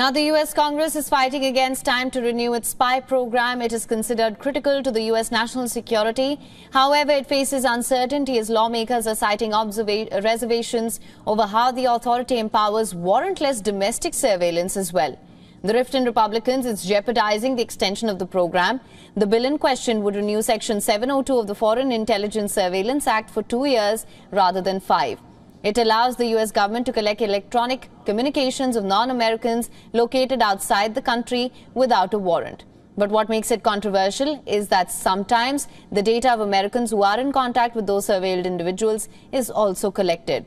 Now, the U.S. Congress is fighting against time to renew its spy program. It is considered critical to the U.S. national security. However, it faces uncertainty as lawmakers are citing reservations over how the authority empowers warrantless domestic surveillance as well. The rift in Republicans is jeopardizing the extension of the program. The bill in question would renew Section 702 of the Foreign Intelligence Surveillance Act for two years rather than five. It allows the U.S. government to collect electronic communications of non-Americans located outside the country without a warrant. But what makes it controversial is that sometimes the data of Americans who are in contact with those surveilled individuals is also collected.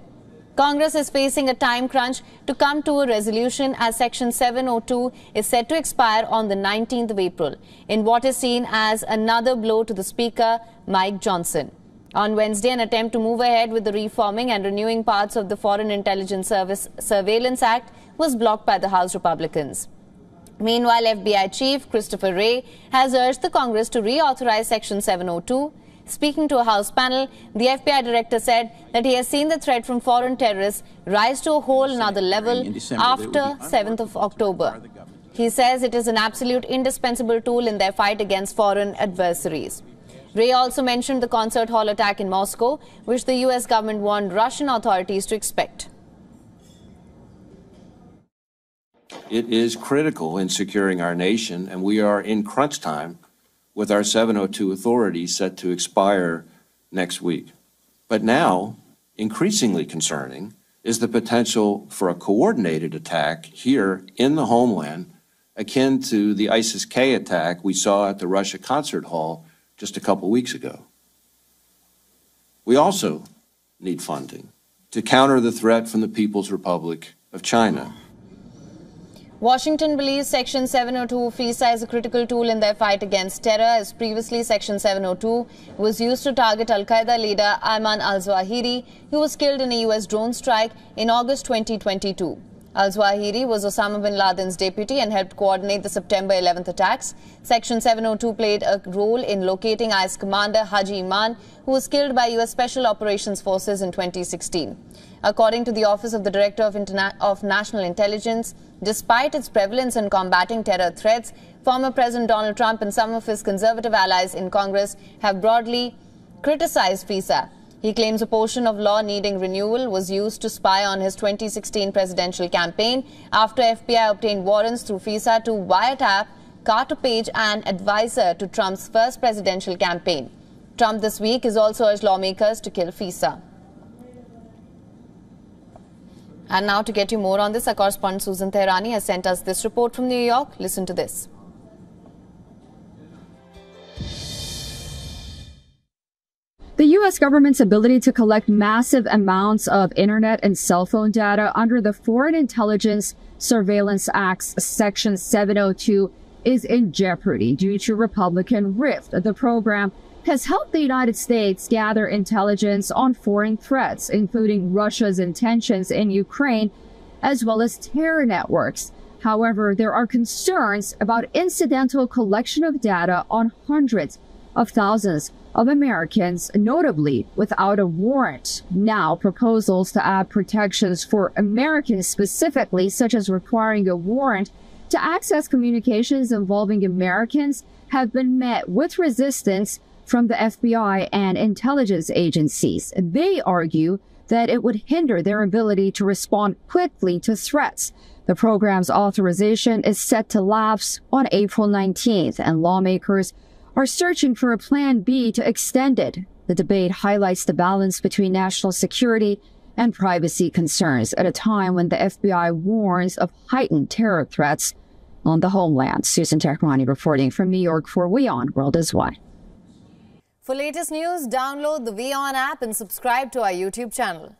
Congress is facing a time crunch to come to a resolution as Section 702 is set to expire on the 19th of April in what is seen as another blow to the Speaker, Mike Johnson. On Wednesday, an attempt to move ahead with the reforming and renewing parts of the Foreign Intelligence Service Surveillance Act was blocked by the House Republicans. Meanwhile, FBI Chief Christopher Wray has urged the Congress to reauthorize Section 702. Speaking to a House panel, the FBI director said that he has seen the threat from foreign terrorists rise to a whole another level after 7th of October. He says it is an absolute indispensable tool in their fight against foreign adversaries. Wray also mentioned the concert hall attack in Moscow, which the U.S. government warned Russian authorities to expect. It is critical in securing our nation, and we are in crunch time with our 702 authority set to expire next week. But now, increasingly concerning, is the potential for a coordinated attack here in the homeland, akin to the ISIS K attack we saw at the Russia concert hall just a couple weeks ago. We also need funding to counter the threat from the People's Republic of China. Washington believes Section 702 FISA is a critical tool in their fight against terror, as previously Section 702 was used to target Al Qaeda leader Ayman al Zawahiri, who was killed in a U.S. drone strike in August 2022. Al-Zawahiri was Osama bin Laden's deputy and helped coordinate the September 11th attacks. Section 702 played a role in locating IS commander Haji Imam, who was killed by U.S. Special Operations Forces in 2016. According to the Office of the Director of, Interna of National Intelligence, despite its prevalence in combating terror threats, former President Donald Trump and some of his conservative allies in Congress have broadly criticized FISA. He claims a portion of law needing renewal was used to spy on his 2016 presidential campaign after FBI obtained warrants through FISA to wiretap Carter Page, an advisor to Trump's first presidential campaign. Trump this week has also urged lawmakers to kill FISA. And now to get you more on this, our correspondent Susan Tehrani has sent us this report from New York. Listen to this. U.S. government's ability to collect massive amounts of internet and cell phone data under the Foreign Intelligence Surveillance Act's Section 702 is in jeopardy due to Republican rift. The program has helped the United States gather intelligence on foreign threats, including Russia's intentions in Ukraine, as well as terror networks. However, there are concerns about incidental collection of data on hundreds of thousands of Americans, notably without a warrant. Now, proposals to add protections for Americans specifically, such as requiring a warrant to access communications involving Americans, have been met with resistance from the FBI and intelligence agencies. They argue that it would hinder their ability to respond quickly to threats. The program's authorization is set to lapse on April 19th, and lawmakers are searching for a plan B to extend it. The debate highlights the balance between national security and privacy concerns at a time when the FBI warns of heightened terror threats on the homeland. Susan Tehrani reporting from New York for WION World is One. For latest news, download the WION app and subscribe to our YouTube channel.